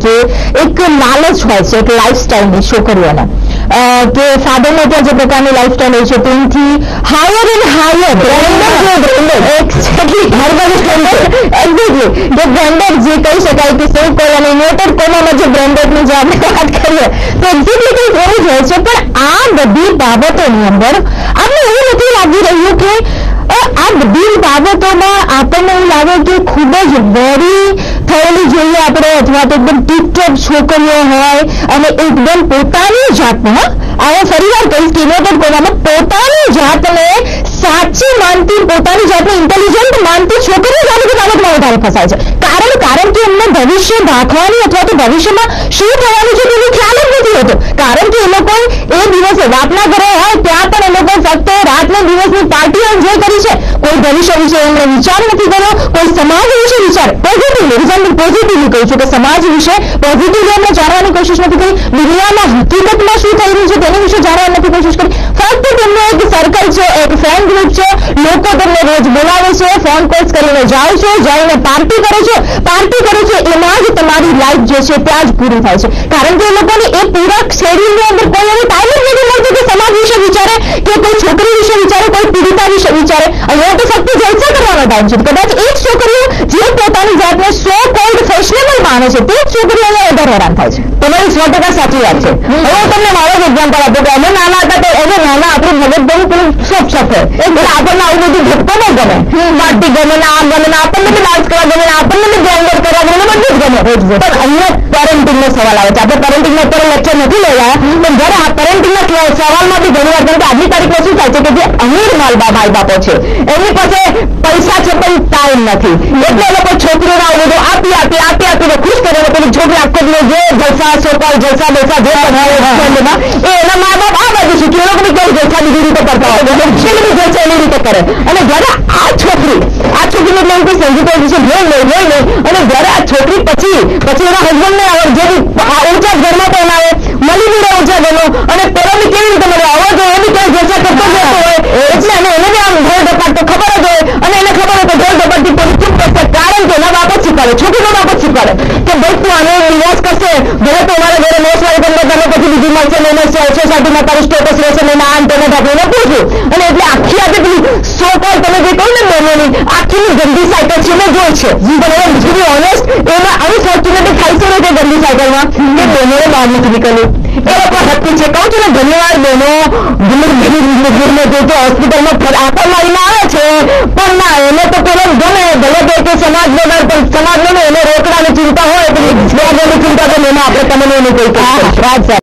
તરીકે એક લાલચ હોય છે, એક લાઈફસ્ટાઈલની છોકરીઓને. કે ફાધરને ત્યાં જે પ્રકારની લાઈફસ્ટાઈલ હોય છે તેનાથી હાયર એન્ડ હાયર એક્ઝેક્ટલી જે કહી શકાય કે સેવ કોલ અને ઇન્વર્ટેડ કોમામાં જે બ્રેન્ડેડની જે આપણે વાત કરીએ, તો એક્ઝેક્ટલી કંઈક એવું જ હોય છે, પણ આ બધી બાબતોની અંદર આપણે એવું નથી લાગી રહ્યું કે આ બધી બાબતોમાં આપણને એવું લાગે કે ખૂબ જ વેરી થયેલી આપણે અથવા તો એકદમ ટીપટોપ છોકરીઓ હોય અને એકદમ પોતાની જાતને, હા આ ફરીવાર કહીશ કે ઇન્વર્ટેડ કોમામાં પોતાની જાતને સાચી માનતી, પોતાની જાતને ઇન્ટેલિજન્ટ માનતી છોકરીઓ જ બાબતમાં વધારે ફસાય છે. કારણ કારણ કે એમને ભવિષ્ય દાખવાની અથવા તો ભવિષ્યમાં શું થવાનું છે તેનો ખ્યાલ જ નથી હોતો. કારણ કે એ લોકો એ દિવસે રાતના ઘરે હોય ત્યાં પણ એ લોકો ફક્ત રાતના દિવસની પાર્ટી એન્જોય કરી છે. કોઈ ભવિષ્ય વિશે એમને વિચાર નથી કર્યો, કોઈ સમાજ વિશે વિચાર પોઝિટિવલી રિઝલ્ટ પોઝિટિવલી કહ્યું છું કે સમાજ વિશે પોઝિટિવલી અમે જાણવાની કોશિશ નથી કરી. દુનિયામાં હકીકતમાં શું થઈ રહ્યું છે તેની વિશે જાણવા નથી કોશિશ કરી. ફક્ત તેમનો એક સર્કલ છે, એક ફ્રેન્ડ ગ્રુપ છે, લોકો તેમને રોજ બોલાવે છે ફોન કોલ્સ કરીને જાય છે, જઈને પાર્ટી કરે છે. પાર્ટી કરે છે, એમાં જ તમારી લાઈફ જે છે ત્યાં જ પૂરી થાય છે. કારણ કે એ લોકોને એ પૂરા શેડ્યુલની અંદર કોઈ એવી ટાઈમ જ નથી મળતો કે સમાજ વિશે વિચારે, કે કોઈ છોકરી વિશે વિચારે, કોઈ પીડિતા વિશે વિચારે. અહીંયા તો જલસા છે કદાચ એ જ છોકરીઓ જે પોતાની જાતને સો કોલ્ડ ફેશનેબલ માને છે તે જ છોકરીઓ વધારે હેરાન થાય છે. તમારી સો ટકા સાચી વાત છે. હવે હું તમને મારો જ એક્ઝામ્પલ આપું કે અમે નાના હતા તો એને નાના આપણું મગજ બહુ પેલું સોફ સોફ એટલે આપણને આવું બધું ભટકો ન ગમે. પાર્ટી ગમે ને આ ગમે ને આપણને બી ડાન્સ કરવા ગમે ને આપણને બી ગ્રાઇન્ડર કરવા ગમે ને બધું જ ગમે. પણ અહીંયા પેરેન્ટિંગ નો સવાલ આવે છે. આપણે પેરેન્ટિંગ નો અત્યારે લેક્ચર નથી લેવા પણ જયારે આ પેરેન્ટિંગ ના સવાલમાં બી ઘણી વાર કે આજની તારીખમાં શું થાય છે કે જે અમીર માલ માઈ બાપો છે એમની પાસે પૈસા છે પણ ટાઈમ નથી. એટલે લોકો છોકરીઓને આવું બધું આપી આપી આપી, આપીને ખુશ કરે પેલી છોકરી આખો દિવસ જે જલસા સોપાલ જલસા, બેસા જે બનાવે એ એના મા બાપ આ બાજુ શીખ્યું એ લોકોની કઈ જલસા બીજી રીતે કરતા હોય એટલે જલસા એની રીતે કરે. અને જ્યારે આ છોકરી, આ છોકરીને એટલે એમ કોઈ સેન્સિટાઇઝેશન હોય નહીં લઈ નહીં, અને જ્યારે આ છોકરી પછી પછી એના હસબન્ડ ને આવે જે બી આ ઊંચા ઘરમાં પણ આવે મળી બી રહે ઊંચા ઘરનો અને પેલો બી કેવી રીતે મળે આવો જો એ બી કઈ જલસા કરતો જ રહેતો હોય એટલે અને એને બી આમ ઢોળ ધપાટ તો ખબર જ હોય અને એને ખબર હોય કે ઢોળ ધપાટથી કોઈ ચૂપ કરશે કારણ કે એના બાપ જ શીખવાડે છોકરીનો બાબત શીખવાડે કે ભાઈ, તું આનો નિવાસ કરશે? ભલે તો અમારા ઘરે નો સ્વાઈ તમને તમે પછી બીજી મળશે ને એને સોસાયટીમાં તારું સ્ટેટસ રહેશે ને તમે તેને ઢાંકીને પૂછ્યું અને એટલે આખી આજે પેલી સો કોલ તમે જે કહ્યું ને બહેનોની આખી ગંદી સાયકલ છે, મેં જોઈ છે. પણ હવે ઓનેસ્ટ એમાં અનફોર્ચ્યુનેટલી થાય છે ને તે ગંદી સાયકલમાં કે બહેનોને બહાર નથી નીકળ્યું? એ લોકો હેપી છે. કહું છું ને ઘણી વાર બહેનો તો હોસ્પિટલમાં મારીને આવે છે. પણ ના એને તો પેલો ગમે ભલે તો કે સમાજ વગર પણ સમાજ ને એને રોકડાની ચિંતા હોય તો ચિંતા તો એમાં આપણે તમને એનું કોઈ વાત